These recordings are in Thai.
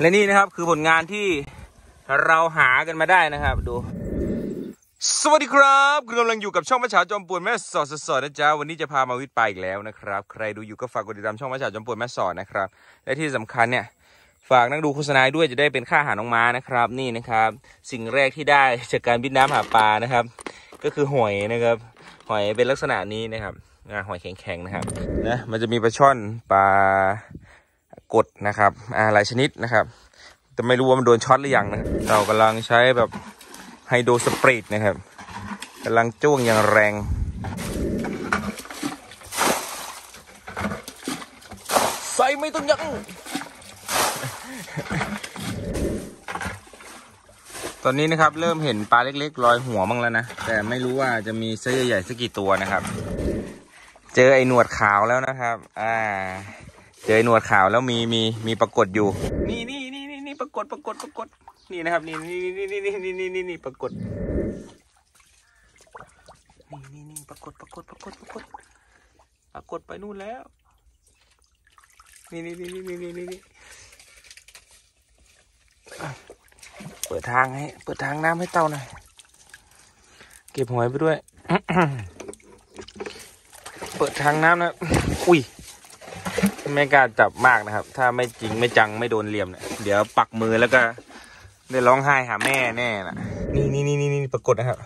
และนี่นะครับคือผลงานที่เราหากันมาได้นะครับดู สวัสดีครับคุณกำลังอยู่กับช่องมะฉาจอมปวนแม่สอดสดนะจ๊ะวันนี้จะพามาวิทย์ไปอีกแล้วนะครับ ใครดูอยู่ก็ฝากกดติดตามช่องมะฉาจอมปวนแม่สอดนะครับ และที่สำคัญเนี่ยฝากนักดูโฆษณาด้วยจะได้เป็นค่าอาหารน้องม้านะครับนี่นะครับ สิ่งแรกที่ได้จากการบินน้ำหาปลานะครับ ก็คือหอยนะครับหอยเป็นลักษณะนี้นะครับหอยแข็งๆนะครับนะมันจะมีปลาช่อนปลา กดนะครับอ่าหลายชนิดนะครับแต่ไม่รู้ว่ามันโดนช็อตหรือยังนะเรากำลังใช้แบบไฮโดรสปริตนะครับกำลังจ้วงอย่างแรงใส่ไม่ต้องยั้งตอนนี้นะครับเริ่มเห็นปลาเล็กๆลอยหัวบ้างแล้วนะ แต่ไม่รู้ว่าจะมีไซส์ใหญ่สักกี่ตัวนะครับ เจอไอ้หนวดขาวแล้วนะครับ อ่า เจอหนวดขาวแล้วมีมีมีปรากฏอยู่ นี่นี่นี่นี่นี่ปรากฏปรากฏปรากฏนี่นะครับนี่นี่นี่นี่นี่นี่นี่นี่นี่ปรากฏนี่นี่นี่ปรากฏปรากฏปรากฏปรากฏปรากฏไปนู่นแล้ว นี่นี่นี่นี่นี่นี่นี่เปิดทางให้ เปิดทางน้ำให้เต่าหน่อยเก็บหอยไปด้วย เปิดทางน้ำนะ อุ้ย ไม่กล้าจับมากนะครับ ถ้าไม่จริงไม่จังไม่โดนเหลี่ยมเนี่ยเดี๋ยวปักมือแล้วก็ ได้ร้องไห้หาแม่แน่น่ะนี่นี่นี่นี่นี่ปรากฏนะครับ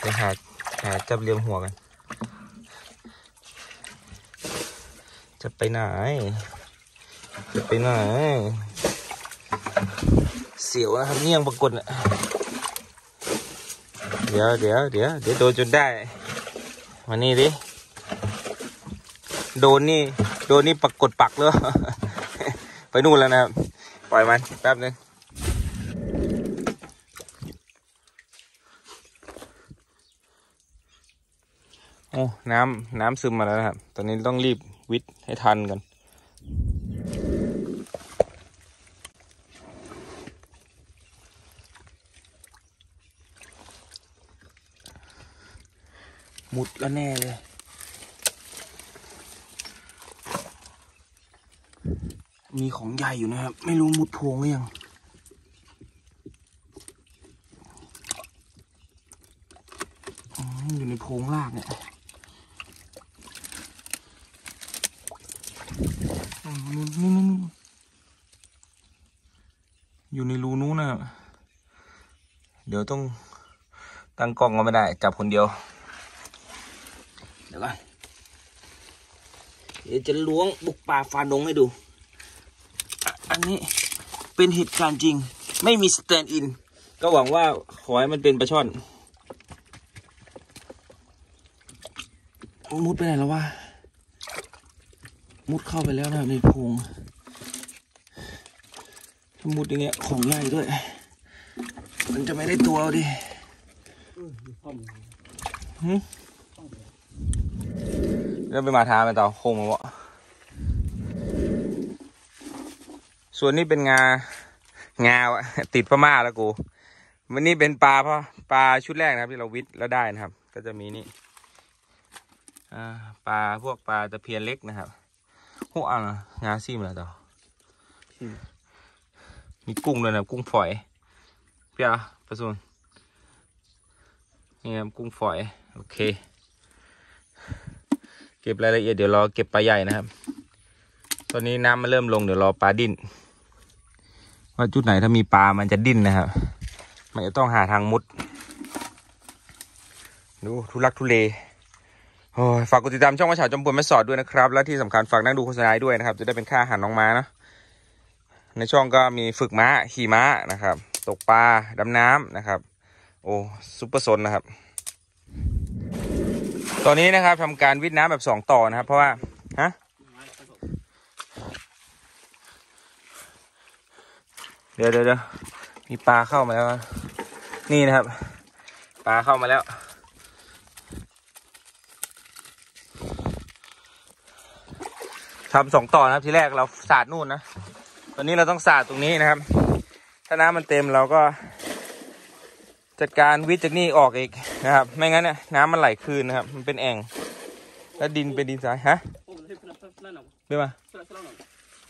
เดี๋ยวหาหาจับเหลี่ยมหัวกัน จะไปไหน จะไปไหน เสียวนะครับเงี่ยงปรากฏน่ะเดี๋ยวเดี๋ยวเดี๋ยวเดี๋ยวโดนจนได้มานี่ดิโดนนี่ โดนนี่ปรากฏปักเลยไปนู่นแล้วนะครับ ปล่อยมันแป๊บนึงโอ้น้ำน้ำซึมมาแล้วนะครับ ตอนนี้ต้องรีบวิทย์ให้ทันกันมุดแล้วแน่เลย มีของใหญ่อยู่นะครับ ไม่รู้มุดโพรงหรือยัง อยู่ในโพงลากเนี่ยอืมนู่นนู่นอยู่ในรูนู้นนะเดี๋ยวต้องตั้งกล้องก็ไม่ได้ จับคนเดียว เดี๋ยวก่อนเดี๋ยวจะล้วงบุกป่าฟาดงให้ดูอะอันนี้เป็นเหตุการณ์จริง ไม่มีสแตนด์อิน ก็หวังว่าขอให้มันเป็นปลาช่อน มุดไปไหนแล้ววะ มุดเข้าไปแล้วนะครับในโพรงถ้ามุดอย่างเงี้ยของใหญ่ด้วย มันจะไม่ได้ตัวเอาดิหึ แล้วไปมาท้ามันต่อโคงมาวะส่วนนี้เป็นงางาวติดพม่าแล้วกูวันนี้เป็นปลาพราะปลาชุดแรกนะครับที่เราวิทย์แล้วได้นะครับ ก็จะมีนี่ปลาพวกปลาตะเพียนเล็กนะครับหัวอ่างงาซีมแล้วต่อมีกุ้งด้วยนะกุ้งฝอยเปียประสุนนี่ครับกุ้งฝอย โอเค เก็บรายละเอียดเดี๋ยวรอเก็บปลาใหญ่นะครับ ตอนนี้น้ำมันเริ่มลงเดี๋ยวรอปลาดิ้นว่าจุดไหนถ้ามีปลามันจะดิ้นนะครับ มันจะต้องหาทางมุด ดูทุลักทุเลโอ้ยฝากกดติดตามช่องว่าฉาจอมปวนแม่สอดด้วยนะครับ และที่สำคัญฝากนั่งดูโฆษณาด้วยนะครับ จะได้เป็นค่าอาหารน้องม้าเนอะในช่องก็มีฝึกม้าขี่ม้านะครับ ตกปลาดำน้ำนะครับ โอ้ซุปเปอร์ซนนะครับ ตอนนี้นะครับทำการวิทย์น้ำแบบสองต่อนะครับ เพราะว่าฮะเดี๋ยวเดี๋ยวมีปลาเข้ามาแล้วนะนี่นะครับ ปลาเข้ามาแล้ว ทำสองต่อนะครับทีแรกเราสาดนู่นนะ ตอนนี้เราต้องสาดตรงนี้นะครับ ถ้าน้ำมันเต็มเราก็ จัดการวิทย์จากนี่ออกอีกนะครับ ไม่งั้นเนี่ยน้ำมันไหลคืนนะครับ มันเป็นแอ่ง แล้วดินเป็นดินทรายฮะ Oh, det är på den här เดี๋ยวมา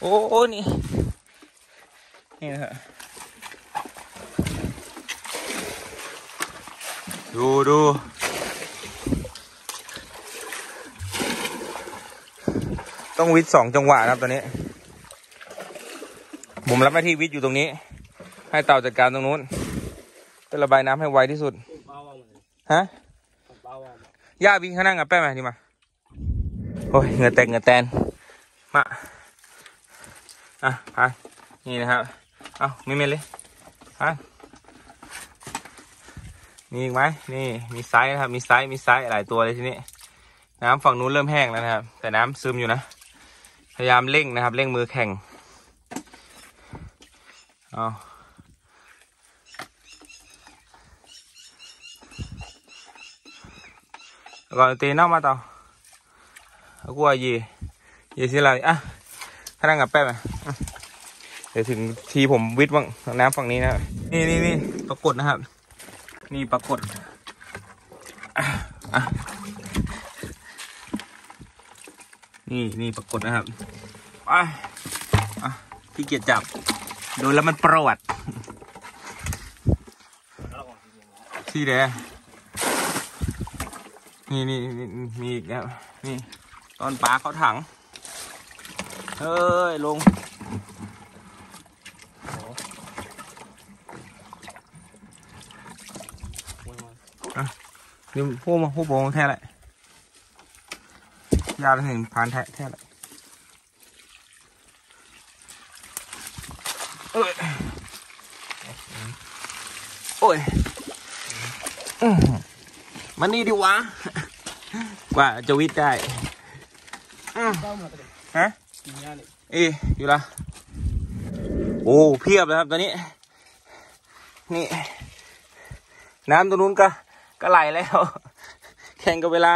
โอ้โอ้นี่ นี่นะฮะดูดูต้องวิทย์สองจังหวะนะครับตอนนี้ ผมรับหน้าที่วิทย์อยู่ตรงนี้ ให้เต่าจัดการตรงนู้น จะระบายน้ำให้ไวที่สุด ฮะย่าวิ่งข้างหนั่งกับแป้งมาดีมา โอ้ยเหงื่อแตกเหงื่อแตน มา อะไปนี่นะครับ เอาไม่เมนเลยฮะมีอีกไหมนี่ มีไซส์นะครับ มีไซส์ มีไซส์หลายตัวเลยทีนี้ น้ำฝั่งนู้นเริ่มแห้งแล้วนะครับ แต่น้ำซึมอยู่นะ พยายามเร่งนะครับ เร่งมือแข่ง เอา ก่อนตีนอกมาต่อกูว่ายียีสิอะไรอะข้างนั่งกับแป๊บอะอะเดี๋ยวถึงทีผมวิทย์บ้างน้ำฝั่งนี้นะนี่นี่นี่ปรากฏนะครับ นี่ปรากฏนี่นี่ปรากฏนะครับไปอะที่เกียจจับโดนแล้วมันประวัติที่เด้ นี่นี่มีอีกแล้วนี่ตอนปลาเขาถัง เฮ้ย ลงนี่พวกมาพวกโบงแท้แหละยาวถึงพานแท้แท้แหละเอ้ยโอ้ยมันนี่ดิวะ กว่าจะวิทย์ได้อื้อฮะเอยอยู่ละโอ้เพียบเลยครับตอนนี้ นี่ น้ำตรงนู้นก็ก็ไหลแล้ว แข่งกับเวลา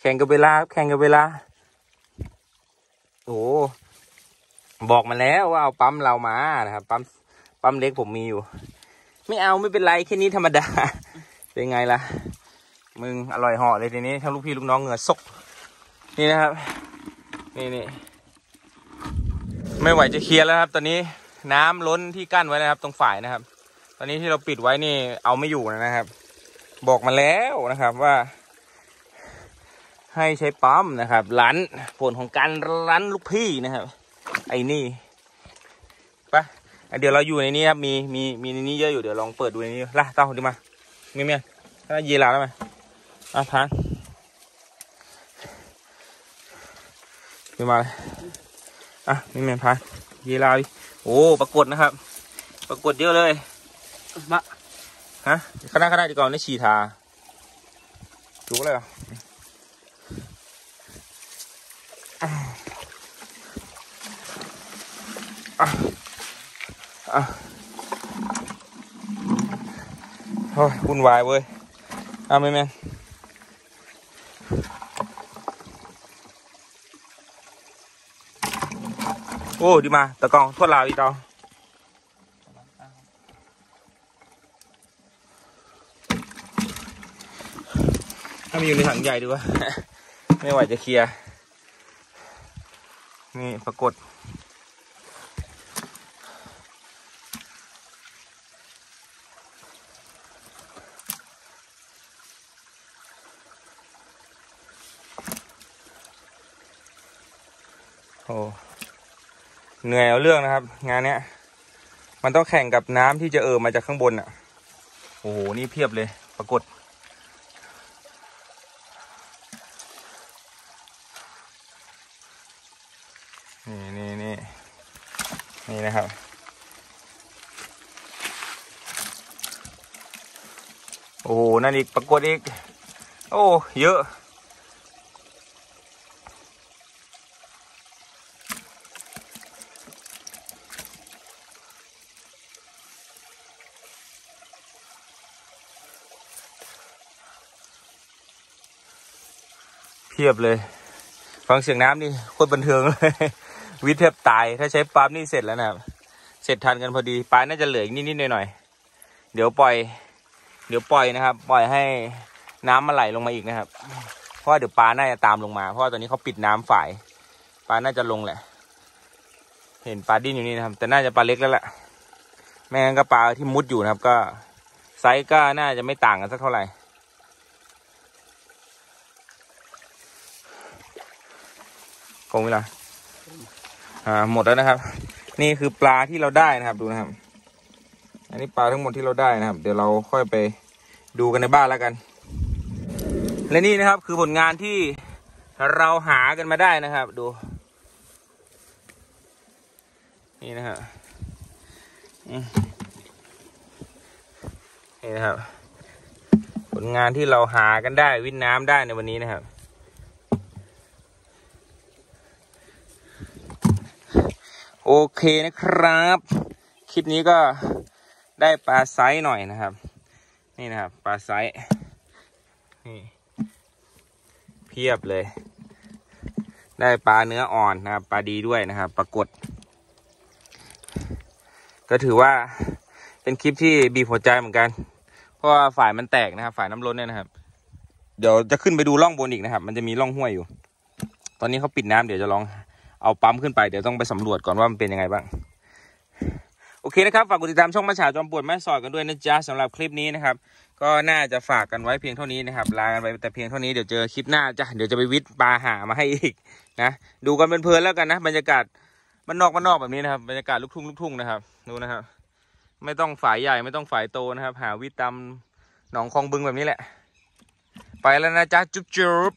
แข่งกับเวลาครับแข่งกับเวลา โอ้บอกมาแล้วว่าเอาปั๊มเรามานะครับปั๊มปั๊มเล็กผมมีอยู่ ไม่เอาไม่เป็นไรแค่นี้ธรรมดา เป็นไงล่ะ มึงอร่อยหาะเลยทีนี้ทั้งลูกพี่ลูกน้องเหงื่อซก นี่นะครับ นี่นี่ไม่ไหวจะเคลียร์แล้วครับ ตอนนี้น้ำล้นที่กั้นไว้นะครับ ตรงฝ่ายนะครับ ตอนนี้ที่เราปิดไว้นี่เอาไม่อยู่นะครับ บอกมาแล้วนะครับว่า ให้ใช้ปั๊มนะครับลันผลของการลันลูกพี่นะครับ ไอ้นี่ไปะเดี๋ยวเราอยู่ในนี้ครับมีมีมีในนี้เยอะอยู่เดี๋ยวลองเปิดดูในนี้ล่ะเต้าดีมา เมียเมียถ้าเยลาแล้วไหมอะทานดีมาเลยอะเมียเมียพานเยลาดิโอ้ปรากฏนะครับ ปรากฏเยอะเลยมาฮะคณะคณะดีก่อนได้ฉีทาถูกเลยเหรออ่ โอ้ยวุ่นวายเว้ยอะแม่แม่โอ้ดีมาตะกองทวดลาวอีกต่อถ้ามีอยู่ในถังใหญ่ดีกว่าไม่ไหวจะเคลียร์ นี่ปรากฏ เหนื่อยเอาเรื่องนะครับ งานเนี้ย มันต้องแข่งกับน้ำที่จะเอ่อมาจากข้างบนอะ โอ้โห นี่เพียบเลย ปรากฏ นี่นี่นี่นี่นะครับ โอ้โห นั่นอีก ปรากฏอีก โอ้ เยอะ พียบเลย ฟังเสียงน้ำนี่โคตรบันเทิงเลยวิทย์แทบตาย ถ้าใช้ปั๊มนี่เสร็จแล้วนะครับเสร็จทันกันพอดีปลาน่าจะเหลืออีกนิดๆหน่อยๆเดี๋ยวปล่อย เดี๋ยวปล่อยนะครับ ปล่อยให้น้ำมันไหลลงมาอีกนะครับ เพราะว่าเดี๋ยวปลาน่าจะตามลงมา เพราะตอนนี้เขาปิดน้ำฝ่ายปลาน่าจะลงแหละ เห็นปลาดิ้นอยู่นี่นะครับ แต่น่าจะปลาเล็กแล้วแหละแม่งั้นก็ปลาที่มุดอยู่นะครับ ก็ไซส์ก็น่าจะไม่ต่างกันสักเท่าไหร่ คงเวลาอ่าหมดแล้วนะครับ นี่คือปลาที่เราได้นะครับดูนะครับ อันนี้ปลาทั้งหมดที่เราได้นะครับ เดี๋ยวเราค่อยไปดูกันในบ้านแล้วกัน และนี่นะครับคือผลงานที่เราหากันมาได้นะครับ ดู นี่นะครับนี่นะครับ ผลงานที่เราหากันได้วิทน้ำได้ในวันนี้นะครับ โอเคนะครับ คลิปนี้ก็ได้ปลาไซส์หน่อยนะครับ นี่นะครับปลาไซส์นี่เพียบเลย ได้ปลาเนื้ออ่อนนะครับปลาดีด้วยนะครับปรากฏ ก็ถือว่าเป็นคลิปที่บีบหัวใจเหมือนกัน เพราะว่าฝายมันแตกนะครับ ฝายน้ำล้นเนี่ยนะครับ เดี๋ยวจะขึ้นไปดูร่องบนอีกนะครับ มันจะมีร่องห้วยอยู่ ตอนนี้เขาปิดน้ำเดี๋ยวจะลอง เอาปั๊มขึ้นไปเดี๋ยวต้องไปสำรวจก่อนว่ามันเป็นยังไงบ้าง โอเคนะครับ ฝากกดติดตามช่องมาฉาจอมปวดแม่สอดกันด้วยนะจ๊ะสำหรับคลิปนี้นะครับ ก็น่าจะฝากกันไว้เพียงเท่านี้นะครับลากันไปแต่เพียงเท่านี้เดี๋ยวเจอคลิปหน้าจ้ะเดี๋ยวจะไปวิทย์ปลาหามาให้อีกนะดูกันเป็นเพลินแล้วกันนะบรรยากาศมันนอกมันนอกแบบนี้นะครับบรรยากาศลูกทุ่งลูกทุ่งนะครับดูนะครับ ไม่ต้องฝายใหญ่ไม่ต้องฝายโตนะครับ หาวิทย์ตามหนองคลองบึงแบบนี้แหละ ไปแล้วนะจ๊ะจุ๊บจุ๊บ